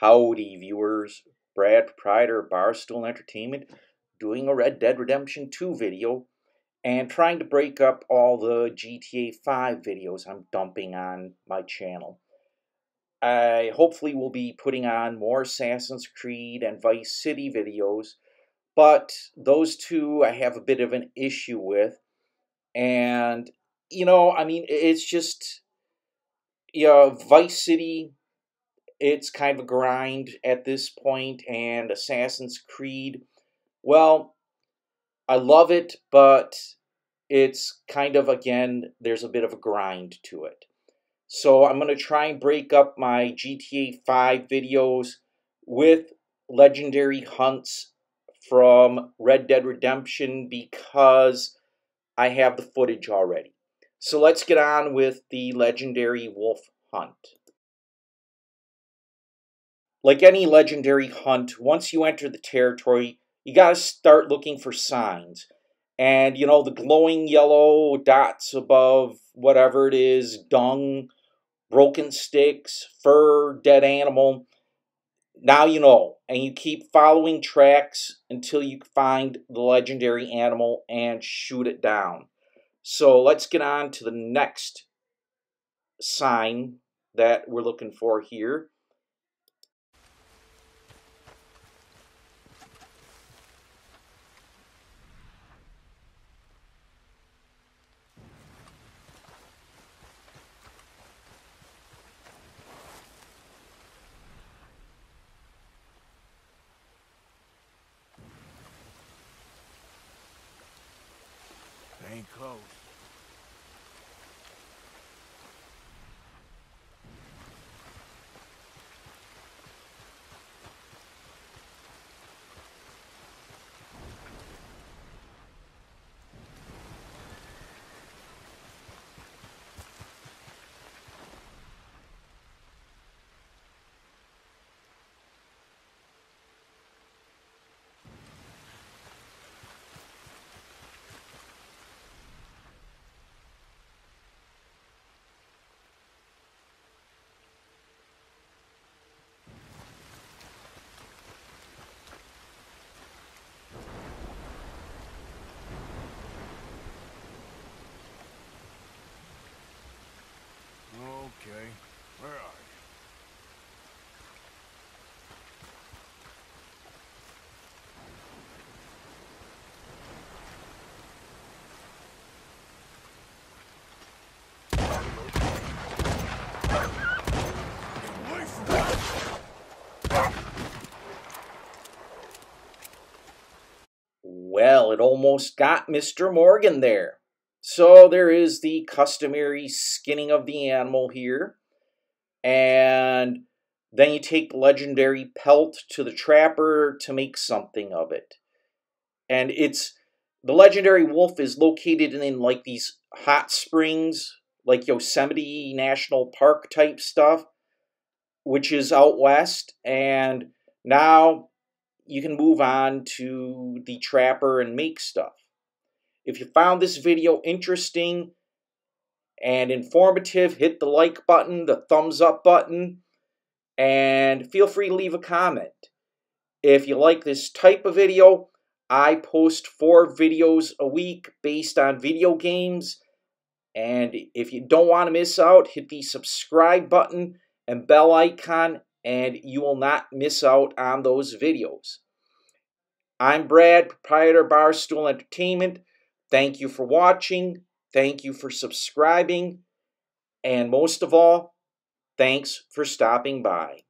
Howdy, viewers. Brad, proprietor of Barstool Entertainment, doing a Red Dead Redemption 2 video and trying to break up all the GTA 5 videos I'm dumping on my channel. I hopefully will be putting on more Assassin's Creed and Vice City videos, but those two I have a bit of an issue with. And, you know, I mean, it's just, you know, Vice City it's kind of a grind at this point, and Assassin's Creed, well, I love it, but it's kind of, again, there's a bit of a grind to it. So I'm going to try and break up my GTA 5 videos with legendary hunts from Red Dead Redemption because I have the footage already. So let's get on with the legendary wolf hunt. Like any legendary hunt, once you enter the territory, you got to start looking for signs. And, you know, the glowing yellow dots above whatever it is dung, broken sticks, fur, dead animal now you know. And you keep following tracks until you find the legendary animal and shoot it down. So let's get on to the next sign that we're looking for here. Close. Well, it almost got Mr. Morgan there. So there is the customary skinning of the animal here. And then you take legendary pelt to the trapper to make something of it. And it's the legendary wolf is located in like these hot springs, like Yosemite National Park type stuff, which is out west. And now you can move on to the trapper and make stuff. If you found this video interesting and informative, hit the like button, the thumbs up button, and feel free to leave a comment. If you like this type of video, I post four videos a week based on video games. And if you don't want to miss out, hit the subscribe button and bell icon, and you will not miss out on those videos. I'm Brad, proprietor of Barstool Entertainment. Thank you for watching. Thank you for subscribing. And most of all, thanks for stopping by.